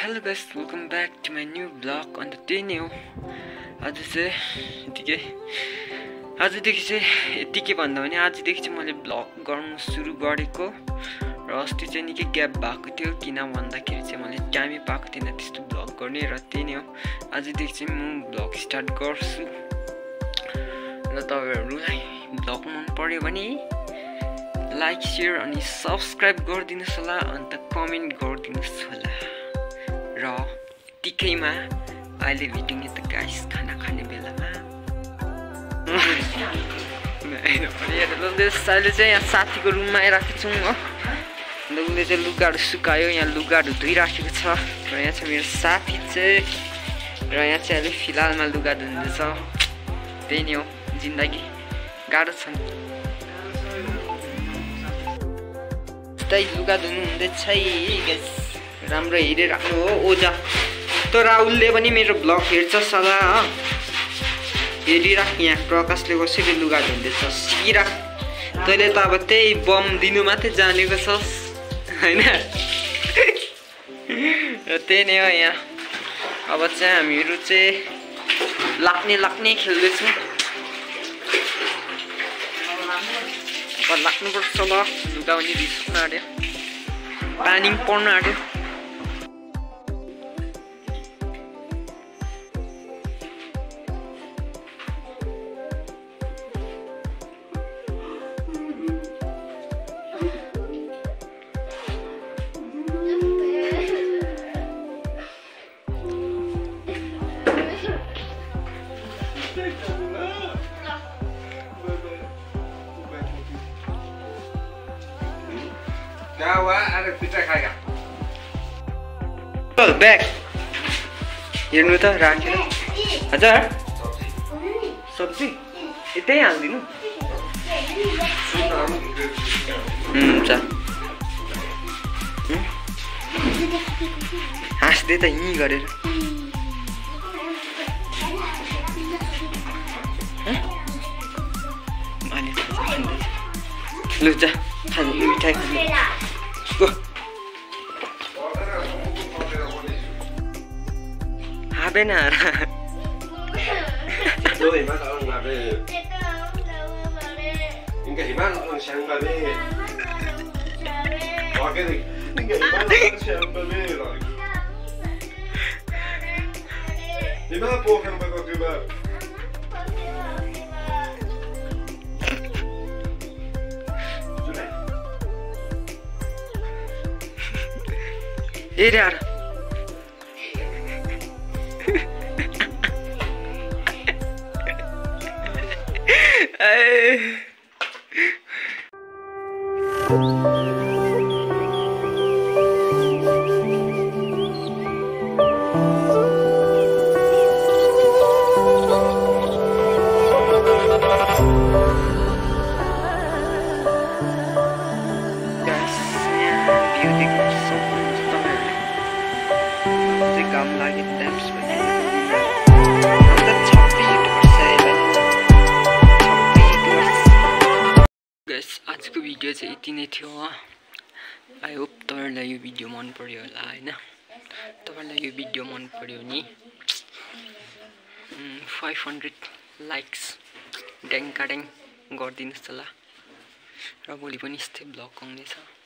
Hello guys welcome back to my new blog अन्त त्यही नै हो आज चाहिँ यतिकै आजदेखि चाहिँ यतिकै भन्दा पनि आजदेखि चाहिँ मैले ब्लग गर्नु सुरु गरेको र अस्ति चाहिँ निकै ग्याप भएको थियो किन भन्दाखेरि चाहिँ मैले टाइमै पाएको थिएन त्यस्तो ब्लग गर्ने र त्यही नै हो आजदेखि चाहिँ म ब्लग स्टार्ट गर्छु र तपाईँहरूलाई ब्लग मन पऱ्यो भने लाइक सेयर अनि सब्सक्राइब गरिदिनुहोस् होला अन्त कमेन्ट गरिदिनुहोस् होला यत्तिकैमा अहिले भेटिङ त गाइस खाना खाने बेलामा अहिले चाहिँ यहाँ साथीको रुममा आइरहेको छौँ हो अन्त उसले चाहिँ लुगाहरू सुकायो यहाँ लुगाहरू धोइराखेको छ र यहाँ चाहिँ मेरो साथी चाहिँ र यहाँ चाहिँ अहिले फिलहालमा लुगा धुँदैछ त्यही नै हो जिन्दगी गाह्रो छ त्यही लुगा धुनु हुँदैछ राम्रो हेरिराख्नु हो ओजा त राहुलले पनि मेरो ब्लग हेर्छ सदा हेरिराख यहाँ प्रकाशले कसरी लुगा धुँदैछ सिकिराख तैँले त अब त्यही बम दिनु मात्रै जानेको छस् होइन? र त्यही नै हो यहाँ। अब चाहिँ हामीहरू चाहिँ लाग्ने लाग्ने खेल्दैछौँ। अब लाग्नुपर्छ ल लुगा पनि रिसाउन आँट्यो पानी पनि पर्न आँट्यो। ब्याग हेर्नु त राखेर हजुर सब्जी। यतै हालिदिनु हुन्छ हाँस्दै त यहीँ गरेर लु जा। खानु मिठाई खानु। হবে না Di mana pohon bakal tiba? Irara. Ai. Ada. काम लाग्यो टाइम्स पनि गस आजको भिडियो चाहिँ यति नै थियो आई होप तपाईँहरूलाई यो भिडियो मन पऱ्यो होला होइन तपाईँहरूलाई यो भिडियो मन पऱ्यो भने फाइभ हन्ड्रेड लाइक्स ड्याङ काड्याङ गरिदिनुहोस् होला र भोलि पनि यस्तै ब्लग आउनेछ